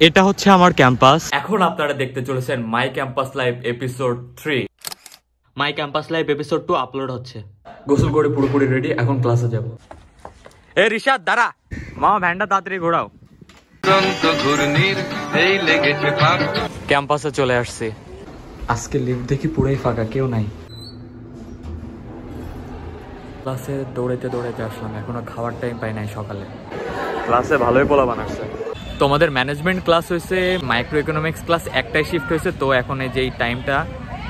এটা হচ্ছে আমার ক্যাম্পাস। এখন আপনারা দেখতে চলেছেন my campus live episode three. My campus live episode two upload হচ্ছে। গোসল করে পুরোপুরি রেডি এখন ক্লাসে যাব। এ রিশাদ দাঁড়া। মামা ভ্যানটা তাড়াতাড়ি ঘোরাও। ক্যাম্পাসে চলে আসছি। আজকে লিফট দেখি পুরাই ফাঁকা কেউ নাই। ক্লাসে দৌড়াইতে দৌড়াইতে আসলাম এখনও খাওয়ার টাইম পাই নাই সকালে। ক্লাসে ভালোই পোলা বানাচ্ছে তোমাদের ম্যানেজমেন্ট ক্লাস হয়েছে মাইক্রো ইকোনমিক্স ক্লাস একটাই শিফট হয়েছে তো এখন এই যে এই টাইমটা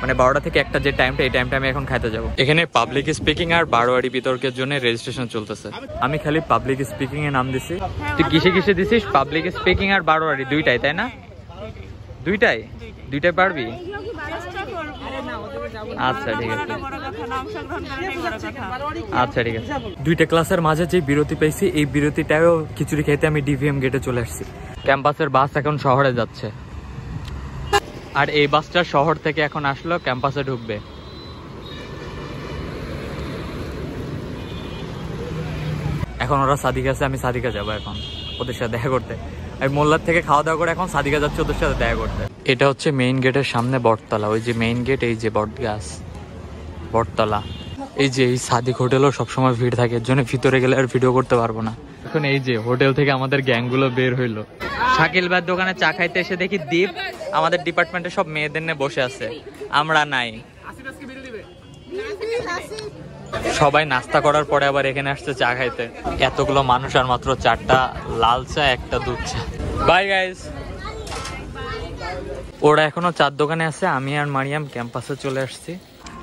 মানে বারোটা থেকে একটা যে টাইমটা এই টাইমটা আমি এখন খাইতে যাব। এখানে পাবলিক স্পিকিং আর বারোয়ারি বিতর্কের জন্য রেজিস্ট্রেশন চলতেছে। আমি খালি পাবলিক স্পিকিং এ নাম দিছি। তুই কিসে কিসে দিছিস? পাবলিক স্পিকিং আর বারোয়ারি দুইটাই তাই না? দুইটাই? দুইটাই। পারবি? আচ্ছা ঠিক আছে। আচ্ছা ঠিক আছে। দুইটা ক্লাসের মাঝে যে বিরতি পেয়েছি এই বিরতিটাও খিচুড়ি খেতে আমি ডিভিএম গেটে চলে আসছি। ক্যাম্পাসের বাস এখন শহরে যাচ্ছে। আর এই বাসটা শহর থেকে এখন আসলো ক্যাম্পাসে ঢুকবে। এখন ওরা সাদিকা আছে আমি সাদিকা যাব এখন ওদের সাথে দেখা করতে। আমি মোল্লার থেকে খাওয়া দাওয়া করে এখন সাদিকা যাচ্ছে ওদের সাথে দেখা করতে। এটা হচ্ছে মেইন গেটের সামনে বটতলা ওই যে মেইন গেট এই যে বট গাছ বটতলা। এই যে এই সাদিক হোটেলও সবসময় ভিড় থাকে এর জন্য ভিতরে গেলে আর ভিডিও করতে পারব না। এখন এই যে হোটেল থেকে আমাদের গ্যাংগুলো বের হইল। শাকিল ভাইয়ের দোকানে চা খাইতে এসে দেখি দীপ আমাদের ডিপার্টমেন্টে সব মেয়েদের নিয়ে বসে আছে। আমরা নাই। সবাই নাস্তা করার পরে আবার এখানে আসছে চা খাইতে। এতগুলো মানুষ আর মাত্র চারটা লাল চা একটা দুধ চা। বাই গাইস ওরা এখনও চার দোকানে আছে আমি আর মারিয়াম ক্যাম্পাসে চলে আসছি।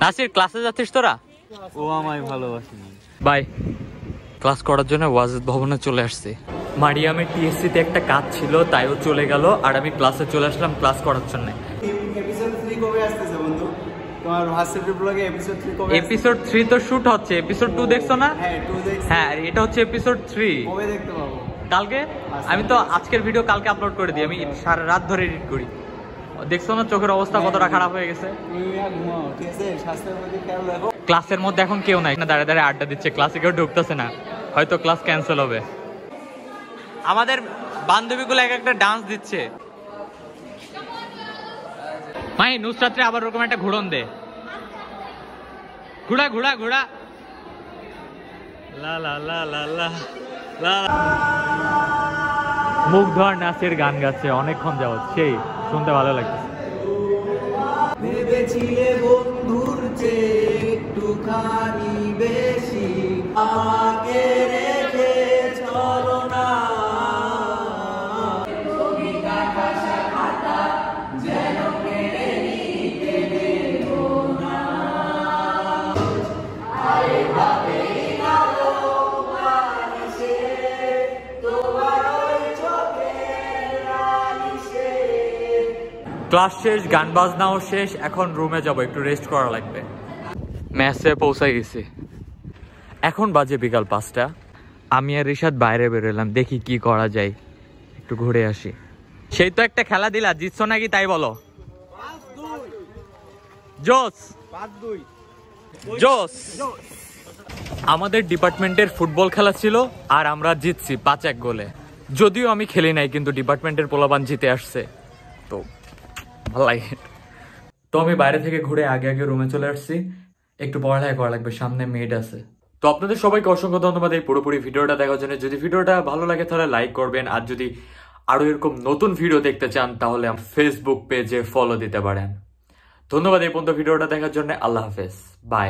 নাসির ক্লাসে যাচ্ছিস তোরা? ও আমায় ভালোবাসে বাই ক্লাস করার জন্য ওয়াজেদ ভবনে চলে আসছি। মারিয়ামের টিএসসি তে একটা কাজ ছিল তাইও চলে গেল আর আমি ক্লাসে চলে আসলাম ক্লাস করার জন্য। এপিসোড 3 কবে আসতেছে বন্ধু? তোমার ভার্সিটি ব্লগে এপিসোড 3 কবে এপিসোড থ্রি তো শুট হচ্ছে এপিসোড দেখছ না? হ্যাঁ 2 দেখছি। হ্যাঁ এটা হচ্ছে এপিসোড থ্রি কবে দেখতে পাবো? কালকে? আমি তো আজকের ভিডিও কালকে আপলোড করে দিই আমি সারা রাত ধরে এডিট করি। দেখছ না চোখের অবস্থা কতটা খারাপ হয়ে গেছে? ক্লাসের মধ্যে এখন কেউ নাই দাঁড়িয়ে দাঁড়িয়ে আড্ডা দিচ্ছে ক্লাসে কেউ ঢুকতেছে না। হয়তো ক্লাস ক্যান্সেল হবে। আমাদের বান্ধবীগুলো এক একটা ডান্স দিচ্ছে। মাই, নুসরাত্রে আবার ওরকম একটা ঘুরন দে। ঘুরা ঘুরা ঘুরা লা লা লা লা লা লা। মুখ নাচের গান গাচ্ছে, অনেকক্ষণ যাবত সেই, শুনতে ভালো লাগছে বন্ধুর চেয়ে একটুখানি ক্লাস শেষ গান বাজনাও শেষ এখন রুমে যাব একটু রেস্ট করা লাগবে। ম্যাচে পৌঁছে গেছি এখন বাজে বিকাল পাঁচটা। আমি আর রিশাদ বাইরে বেরোলাম দেখি কি করা যায়। একটু ঘুরে আসি। সেই তো একটা খেলা দিলা জিতছো নাকি তাই বলো। জোস। জোস। আমাদের ডিপার্টমেন্টের ফুটবল খেলা ছিল আর আমরা জিতছি পাঁচ এক গোলে। যদিও আমি খেলি নাই কিন্তু ডিপার্টমেন্টের পোলাবান জিতে আসছে। তো ভালো লাগে। তো আমি বাইরে থেকে ঘুরে আগে আগে রুমে চলে আসছি। একটু পড়ালেখা করা লাগবে সামনে মেড আছে। তো আপনাদের সবাইকে অসংখ্য ধন্যবাদ এই পুরোপুরি ভিডিওটা দেখার জন্য। যদি ভিডিওটা ভালো লাগে তাহলে লাইক করবেন আর যদি আরও এরকম নতুন ভিডিও দেখতে চান তাহলে ফেসবুক পেজে ফলো দিতে পারেন। ধন্যবাদ এই পর্যন্ত ভিডিওটা দেখার জন্য। আল্লাহ হাফেজ। বাই